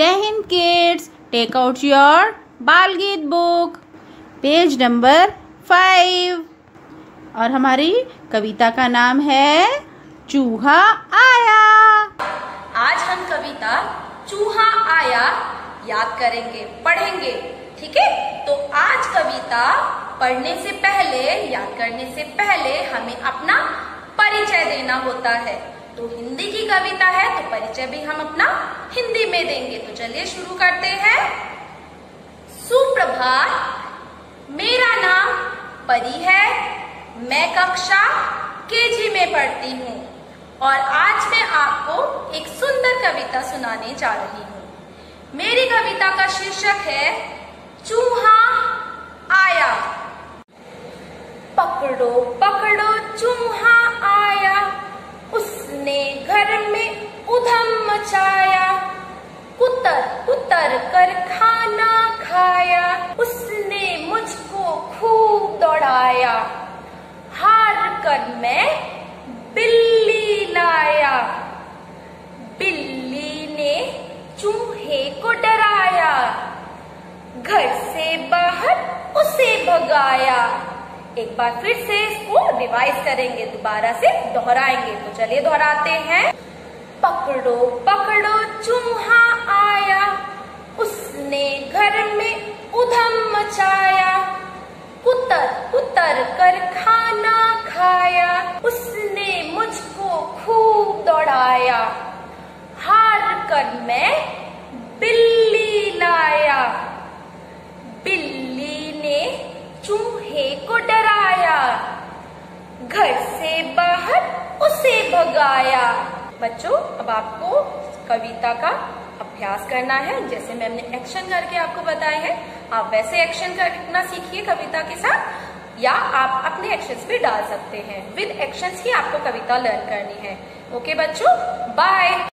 Jai Hind kids take out your बाल गीत book page number five और हमारी कविता का नाम है चूहा आया। आज हम कविता चूहा आया याद करेंगे, पढ़ेंगे, ठीक है? तो आज कविता पढ़ने से पहले, याद करने से पहले हमें अपना परिचय देना होता है। तो हिंदी की कविता है तो परिचय भी हम अपना हिंदी में देंगे। तो चलिए शुरू करते हैं। सुप्रभात। मेरा नाम परी है। मैं कक्षा केजी में पढ़ती हूँ और आज मैं आपको एक सुंदर कविता सुनाने जा रही हूँ। मेरी कविता का शीर्षक है, चूहा आया। पकड़ो कुतर कुतर कर खाना खाया। उसने मुझको खूब दौड़ाया। हार कर मैं बिल्ली लाया। बिल्ली ने चूहे को डराया। घर से बाहर उसे भगाया। एक बार फिर से इसको रिवाइज करेंगे, दोबारा से दोहराएँगे। तो चलिए दोहराते हैं। पकड़ो पकड़ो चूहा। घर में उधम मचाया। कुतर कुतर कर खाना खाया। उसने मुझको खूब दौड़ाया। हार कर मैं बिल्ली लाया। बिल्ली ने चूहे को डराया। घर से बाहर उसे भगाया। बच्चों, अब आपको कविता का अभ्यास करना है। जैसे मैम ने एक्शन करके आपको बताए है, आप वैसे एक्शन करना सीखिए कविता के साथ, या आप अपने एक्शन भी डाल सकते हैं। विद एक्शन ही आपको कविता लर्न करनी है। ओके बच्चों? बाय